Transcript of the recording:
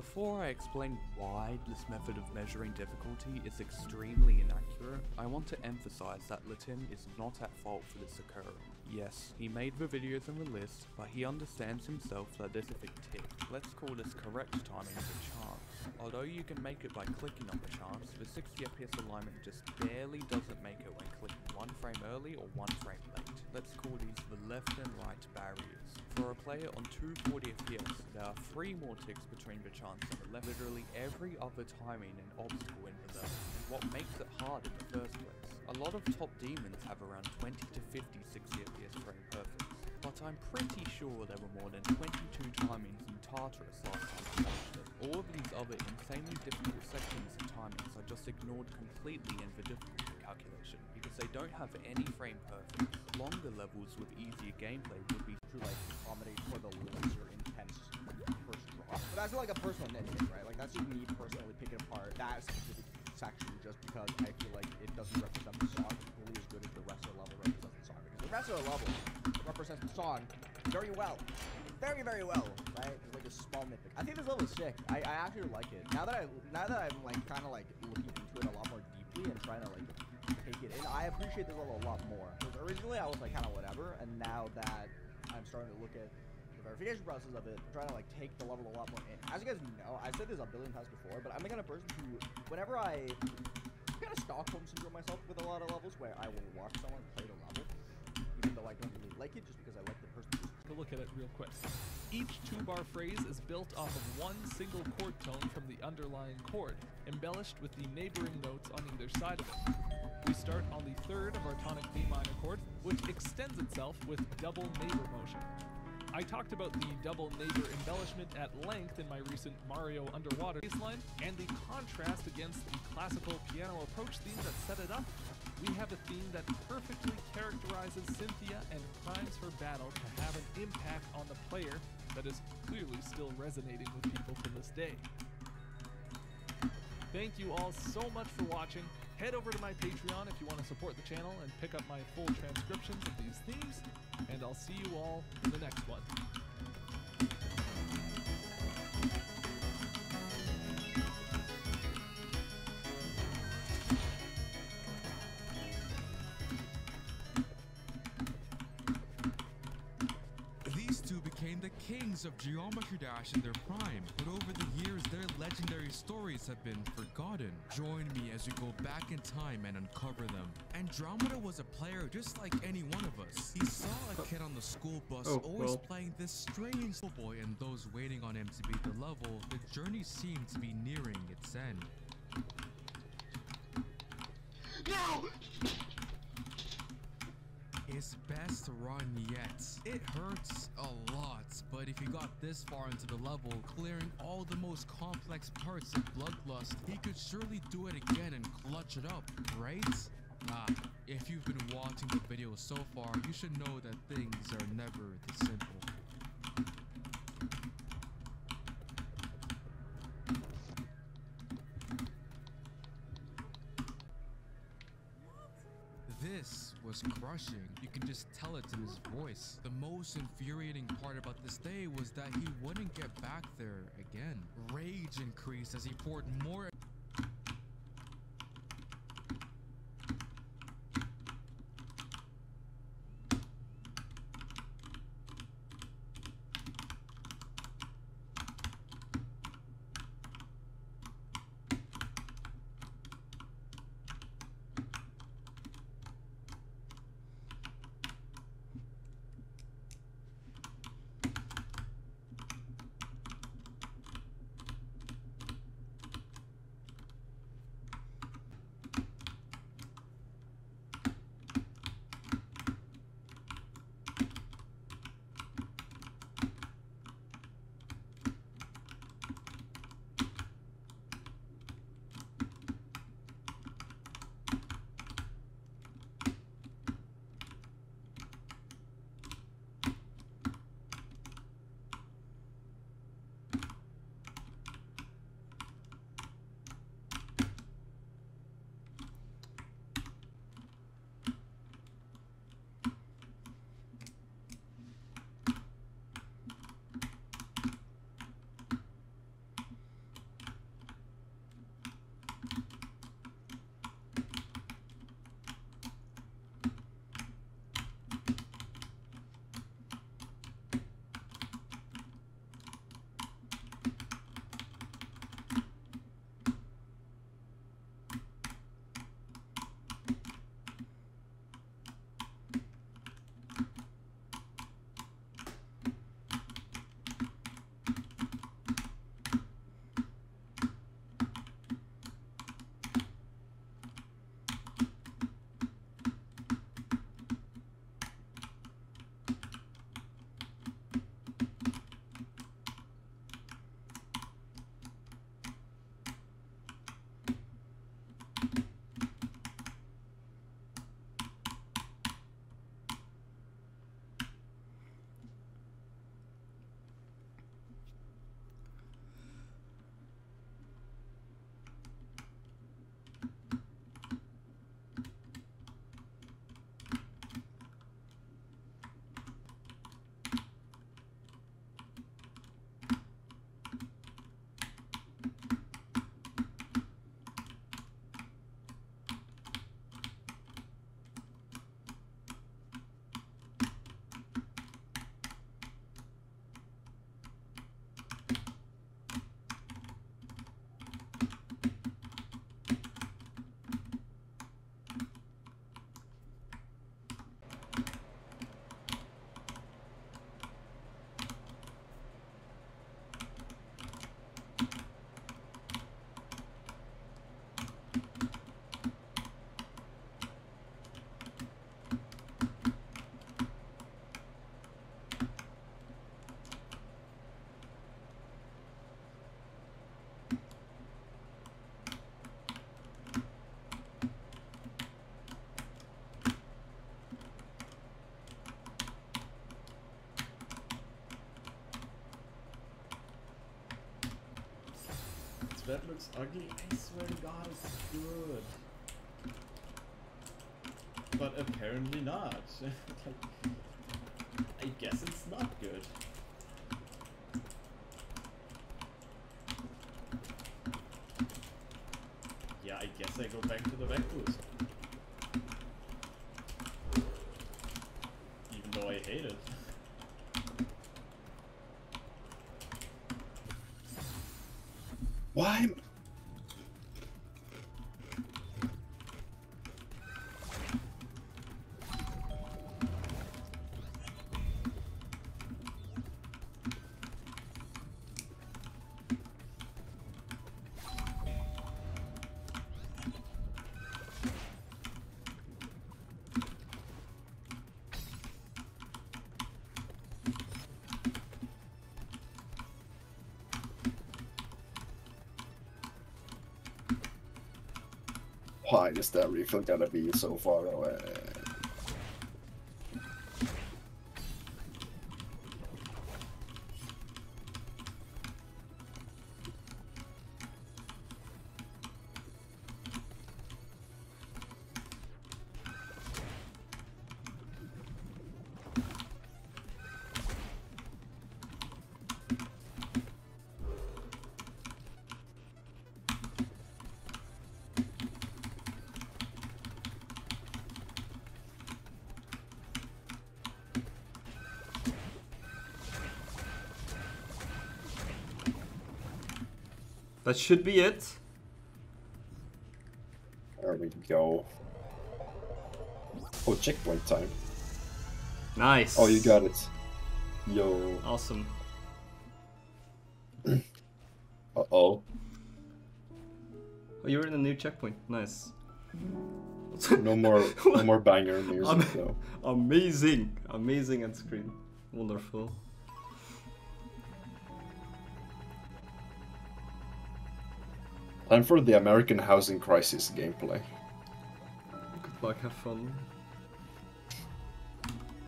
before I explain why this method of measuring difficulty is extremely inaccurate, I want to emphasize that Latin is not at fault for this occurring. Yes, he made the videos and the list, but he understands himself that this is fictive. Let's call this correct timing of a chance. Although you can make it by clicking on the chance, the 60 FPS alignment just barely doesn't make it when clicking one frame early or one frame late. Let's call these the left and right barriers. For a player on 240 FPS, there are three more ticks between the chance and the left. Literally every other timing and obstacle in the and what makes it hard in the first place. A lot of top demons have around 20 to 50 60 FPS frame perfects, but I'm pretty sure there were more than 22 timings in Tartarus last time I watched it. All of these other insanely difficult sections and timings are just ignored completely in the difficulty calculation, because they don't have any frame perfect. Longer levels with easier gameplay would be to like accommodate for the laser intense first drop. But that's like a personal nitpick, right? Like that's just me personally picking apart that specific section just because I feel like it doesn't represent the song equally as good as the rest of the level represents the level represents the song very well. Very, very well, right? It's like a small nitpick. I think this level is sick. I, I actually like it. Now that I now that I'm like kind of like looking into it a lot more deeply and trying to like take it in, I appreciate this level a lot more. Because originally I was like kind of whatever, and now that I'm starting to look at the verification process of it, I'm trying to like take the level a lot more in. As you guys know, I've said this a billion times before, but I'm the kind of person who, whenever I kind of Stockholm syndrome myself with a lot of levels, where I will watch someone play the level, though I don't really like it, just because I like the person. Take look at it real quick. Each two-bar phrase is built off of one single chord tone from the underlying chord, embellished with the neighboring notes on either side of it. We start on the third of our tonic B minor chord, which extends itself with double neighbor motion. I talked about the double neighbor embellishment at length in my recent Mario Underwater bassline, and the contrast against the classical piano approach theme that set it up. We have a theme that perfectly characterizes Cynthia and primes her battle to have an impact on the player that is clearly still resonating with people to this day. Thank you all so much for watching. Head over to my Patreon if you want to support the channel and pick up my full transcriptions of these themes, and I'll see you all in the next one. The of Geometry Dash in their prime, but over the years their legendary stories have been forgotten. Join me as we go back in time and uncover them. Andromeda was a player just like any one of us. He saw a kid on the school bus Oh, always well. playing this strange boy and those waiting on him to beat the level. The journey seemed to be nearing its end. His best run yet. It hurts a lot, but if he got this far into the level, clearing all the most complex parts of Bloodlust, he could surely do it again and clutch it up, right? Ah, if you've been watching the video so far, you should know that things are never this simple. Was crushing. You can just tell it in his voice. The most infuriating part about this day was that he wouldn't get back there again. Rage increased as he poured more That looks ugly. I swear to God, it's good. But apparently not. like, I guess it's not good. Yeah, I guess I go back to the back. Even though I hate it. Why? Why is that refill gonna be so far away? That should be it. There we go. Oh, checkpoint time. Nice. Oh, you got it. Yo. Awesome. Uh oh. Oh, you're in a new checkpoint. Nice. No more, no more banger music Am- though. Amazing. Amazing end screen. Wonderful. Time for the American housing crisis gameplay. Good luck, have fun.